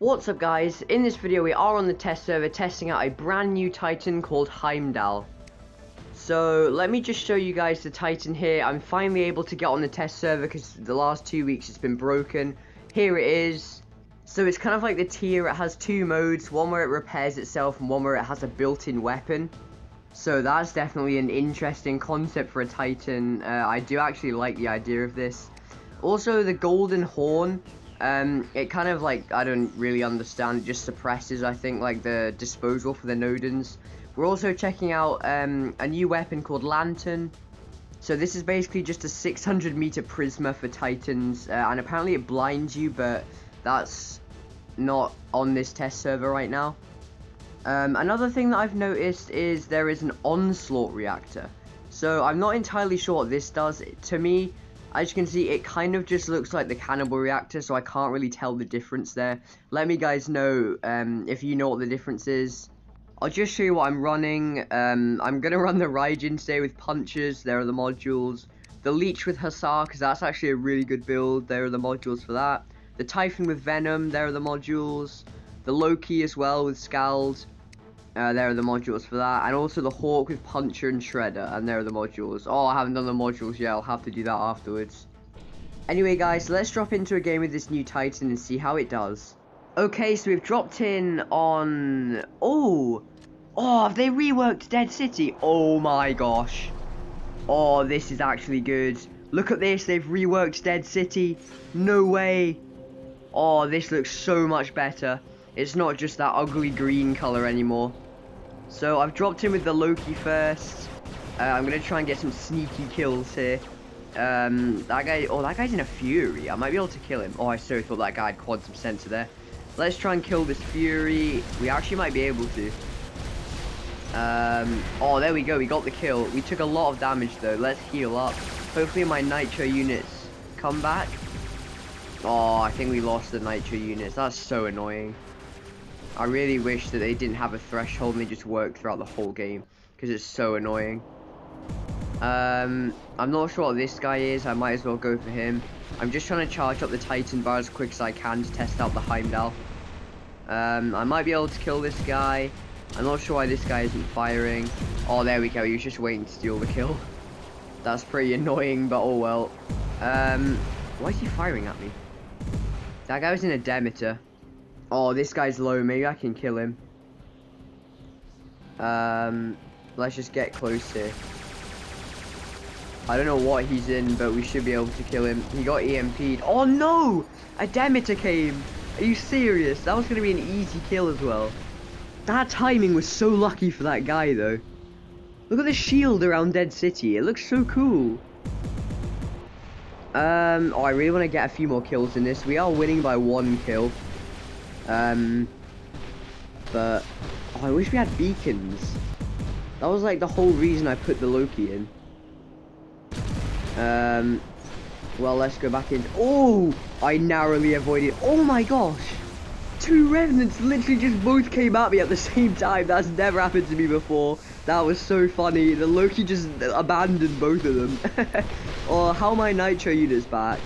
What's up guys, in this video we are on the test server testing out a brand new Titan called Heimdall. So let me just show you guys the Titan here, I'm finally able to get on the test server because the last two weeks it's been broken. Here it is. So it's kind of like the tier, it has two modes, one where it repairs itself and one where it has a built-in weapon. So that's definitely an interesting concept for a Titan, uh, I do actually like the idea of this. Also the Golden Horn, um, it kind of like, I don't really understand, it just suppresses, I think, like the disposal for the Nodens. We're also checking out um, a new weapon called Lantern. So this is basically just a 600 meter prisma for Titans, uh, and apparently it blinds you, but that's not on this test server right now. Um, another thing that I've noticed is there is an onslaught reactor. So I'm not entirely sure what this does. To me, as you can see, it kind of just looks like the cannibal reactor, so I can't really tell the difference there. Let me guys know um, if you know what the difference is. I'll just show you what I'm running. Um, I'm going to run the Raijin today with Punchers. There are the modules. The Leech with Hussar, because that's actually a really good build. There are the modules for that. The Typhon with Venom. There are the modules. The Loki as well with Scald. Uh, there are the modules for that. And also the Hawk with Puncher and Shredder. And there are the modules. Oh, I haven't done the modules yet. I'll have to do that afterwards. Anyway, guys, let's drop into a game with this new Titan and see how it does. Okay, so we've dropped in on... Oh! Oh, have they reworked Dead City? Oh my gosh. Oh, this is actually good. Look at this, they've reworked Dead City. No way. Oh, this looks so much better. It's not just that ugly green colour anymore. So I've dropped in with the Loki first. Uh, I'm going to try and get some sneaky kills here. Um, that guy, oh, that guy's in a fury. I might be able to kill him. Oh, I so thought that guy had quantum sensor there. Let's try and kill this fury. We actually might be able to. Um, oh, there we go. We got the kill. We took a lot of damage, though. Let's heal up. Hopefully my nitro units come back. Oh, I think we lost the nitro units. That's so annoying. I really wish that they didn't have a threshold and they just worked throughout the whole game. Because it's so annoying. Um, I'm not sure what this guy is. I might as well go for him. I'm just trying to charge up the Titan bar as quick as I can to test out the Heimdall. Um, I might be able to kill this guy. I'm not sure why this guy isn't firing. Oh, there we go. He was just waiting to steal the kill. That's pretty annoying, but oh well. Um, why is he firing at me? That guy was in a Demeter. Oh, this guy's low. Maybe I can kill him. Um, let's just get close here. I don't know what he's in, but we should be able to kill him. He got EMP'd. Oh no! A Demeter came! Are you serious? That was going to be an easy kill as well. That timing was so lucky for that guy though. Look at the shield around Dead City. It looks so cool. Um, oh, I really want to get a few more kills in this. We are winning by one kill. Um, but oh, I wish we had beacons. That was like the whole reason I put the Loki in. Um, well, let's go back in. Oh, I narrowly avoided. Oh my gosh. Two revenants literally just both came at me at the same time. That's never happened to me before. That was so funny. The Loki just abandoned both of them. oh, how my Nitro units back?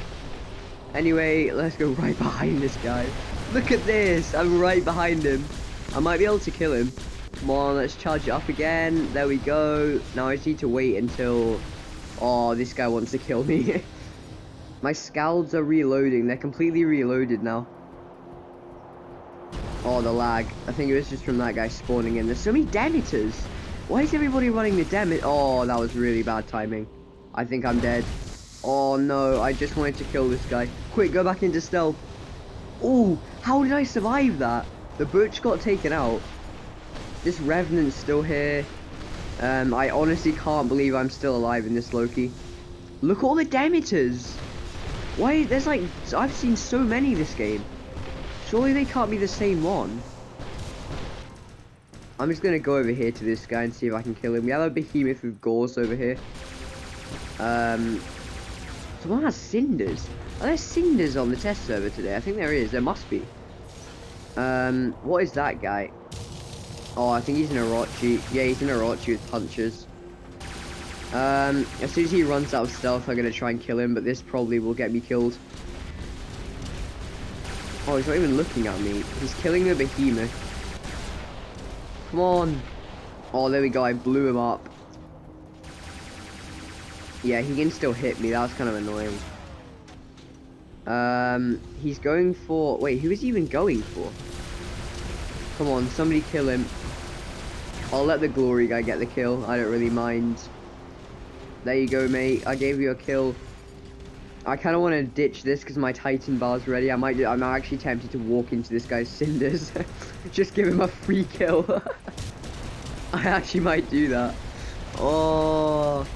Anyway, let's go right behind this guy. Look at this. I'm right behind him. I might be able to kill him. Come on, let's charge it up again. There we go. Now I just need to wait until... Oh, this guy wants to kill me. My scalds are reloading. They're completely reloaded now. Oh, the lag. I think it was just from that guy spawning in. There's so many Demeters. Why is everybody running the Demet? Oh, that was really bad timing. I think I'm dead. Oh, no. I just wanted to kill this guy. Quick, go back into stealth. Oh, how did I survive that? The Butch got taken out. This Revenant's still here. Um, I honestly can't believe I'm still alive in this Loki. Look all the Demeters. Why, there's like, I've seen so many this game. Surely they can't be the same one. I'm just going to go over here to this guy and see if I can kill him. We have a behemoth with Gauss over here. Um, someone has cinders. Are there cinders on the test server today? I think there is. There must be. Um, what is that guy? Oh, I think he's an Orochi. Yeah, he's an Orochi with Punchers. Um, as soon as he runs out of stealth, I'm going to try and kill him, but this probably will get me killed. Oh, he's not even looking at me. He's killing the behemoth. Come on. Oh, there we go. I blew him up. Yeah, he can still hit me. That was kind of annoying. Um, he's going for... Wait, who is he even going for? Come on, somebody kill him. I'll let the glory guy get the kill. I don't really mind. There you go, mate. I gave you a kill. I kind of want to ditch this because my Titan bar's ready. I might. I'm actually tempted to walk into this guy's cinders. Just give him a free kill. I actually might do that. Oh.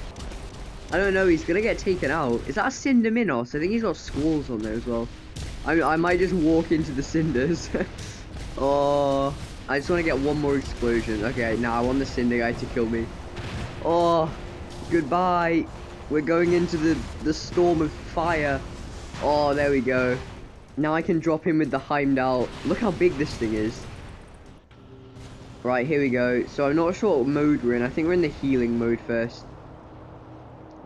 I don't know. He's to get taken out. Is that a Cinder Minos? I think he's got squalls on there as well. I, I might just walk into the cinders. oh. I just want to get one more explosion. Okay, now I want the Cinder guy to kill me. Oh. Goodbye. We're going into the, the storm of fire. Oh, there we go. Now I can drop in with the Heimdall. Look how big this thing is. Right, here we go. So I'm not sure what mode we're in. I think we're in the healing mode first.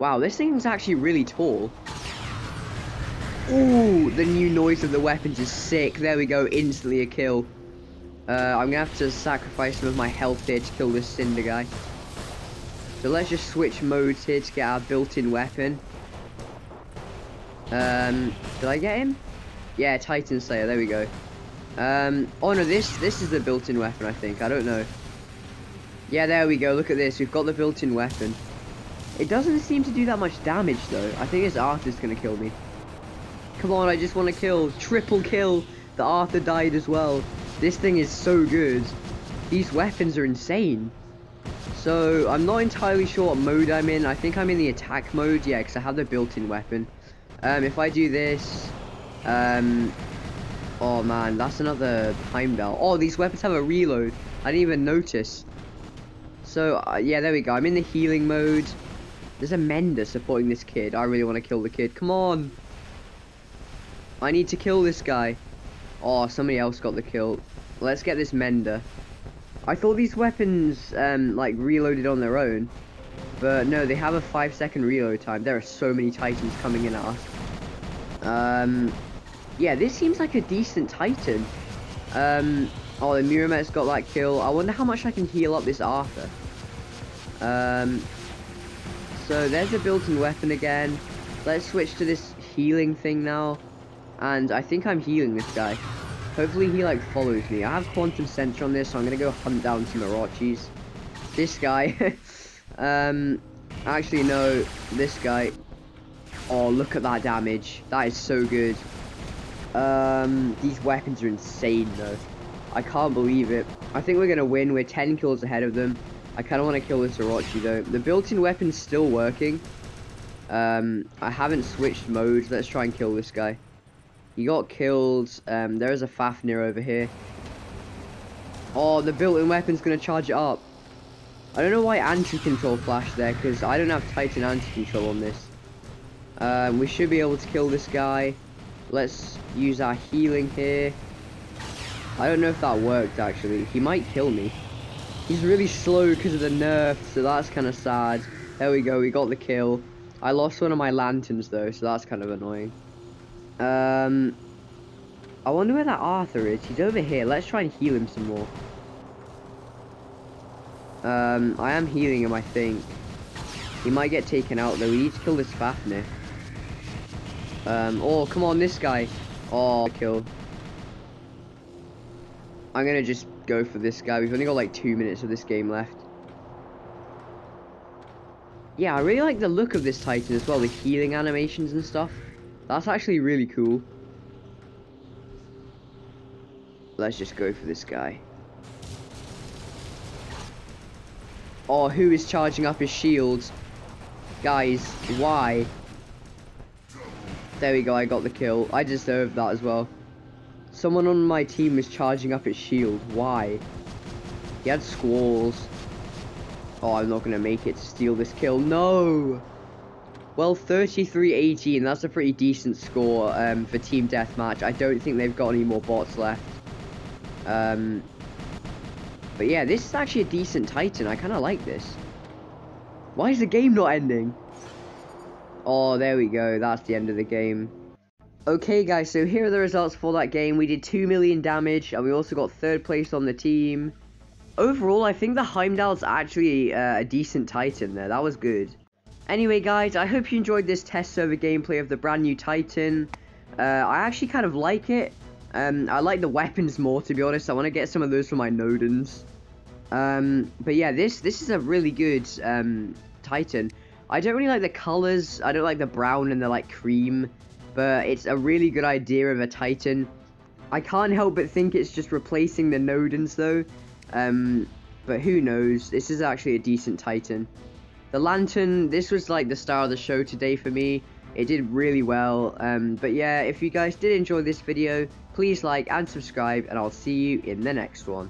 Wow, this thing thing's actually really tall. Ooh, the new noise of the weapons is sick. There we go, instantly a kill. Uh, I'm gonna have to sacrifice some of my health here to kill this Cinder guy. So let's just switch modes here to get our built-in weapon. Um, did I get him? Yeah, Titan Slayer, there we go. Um, oh no, this, this is the built-in weapon, I think. I don't know. Yeah, there we go. Look at this. We've got the built-in weapon. It doesn't seem to do that much damage, though. I think it's Arthur's to kill me. Come on, I just want to kill. Triple kill. The Arthur died as well. This thing is so good. These weapons are insane. So, I'm not entirely sure what mode I'm in. I think I'm in the attack mode, yeah, because I have the built-in weapon. Um, if I do this, um, oh man, that's another Heimdall. Oh, these weapons have a reload. I didn't even notice. So, uh, yeah, there we go. I'm in the healing mode. There's a Mender supporting this kid. I really want to kill the kid. Come on. I need to kill this guy. Oh, somebody else got the kill. Let's get this Mender. I thought these weapons, um, like, reloaded on their own. But no, they have a 5 second reload time. There are so many Titans coming in at us. Um, yeah, this seems like a decent Titan. Um, oh, the Miramet's got that kill. I wonder how much I can heal up this Arthur. Um, so there's a built-in weapon again. Let's switch to this healing thing now. And I think I'm healing this guy. Hopefully he like follows me. I have quantum sensor on this, so I'm gonna go hunt down some Orochis. This guy. um actually no, this guy. Oh look at that damage. That is so good. Um these weapons are insane though. I can't believe it. I think we're gonna win. We're 10 kills ahead of them. I kinda wanna kill this Orochi though. The built-in weapon's still working. Um I haven't switched modes. Let's try and kill this guy. He got killed. Um, there is a Fafnir over here. Oh, the built-in weapon's going to charge it up. I don't know why anti-control flashed there, because I don't have Titan anti-control on this. Um, we should be able to kill this guy. Let's use our healing here. I don't know if that worked, actually. He might kill me. He's really slow because of the nerf, so that's kind of sad. There we go, we got the kill. I lost one of my lanterns, though, so that's kind of annoying. Um, I wonder where that Arthur is. He's over here. Let's try and heal him some more. Um, I am healing him, I think. He might get taken out, though. We need to kill this Fafnir. Um, oh, come on, this guy. Oh, kill. I'm gonna just go for this guy. We've only got like two minutes of this game left. Yeah, I really like the look of this Titan as well, the healing animations and stuff. That's actually really cool. Let's just go for this guy. Oh, who is charging up his shields? Guys, why? There we go, I got the kill. I deserved that as well. Someone on my team is charging up his shield. Why? He had squalls. Oh, I'm not going to make it to steal this kill. No! Well, 33-18, that's a pretty decent score um, for Team Deathmatch. I don't think they've got any more bots left. Um, but yeah, this is actually a decent Titan. I kind of like this. Why is the game not ending? Oh, there we go. That's the end of the game. Okay guys, so here are the results for that game. We did 2 million damage, and we also got third place on the team. Overall, I think the Heimdall's actually uh, a decent Titan there. That was good. Anyway guys, I hope you enjoyed this test server gameplay of the brand new Titan. Uh, I actually kind of like it. Um, I like the weapons more, to be honest. I want to get some of those for my Nodens. Um, but yeah, this this is a really good um, Titan. I don't really like the colors. I don't like the brown and the like cream, but it's a really good idea of a Titan. I can't help but think it's just replacing the Nodens though. Um, but who knows? This is actually a decent Titan. The Lantern, this was like the star of the show today for me. It did really well. Um, but yeah, if you guys did enjoy this video, please like and subscribe, and I'll see you in the next one.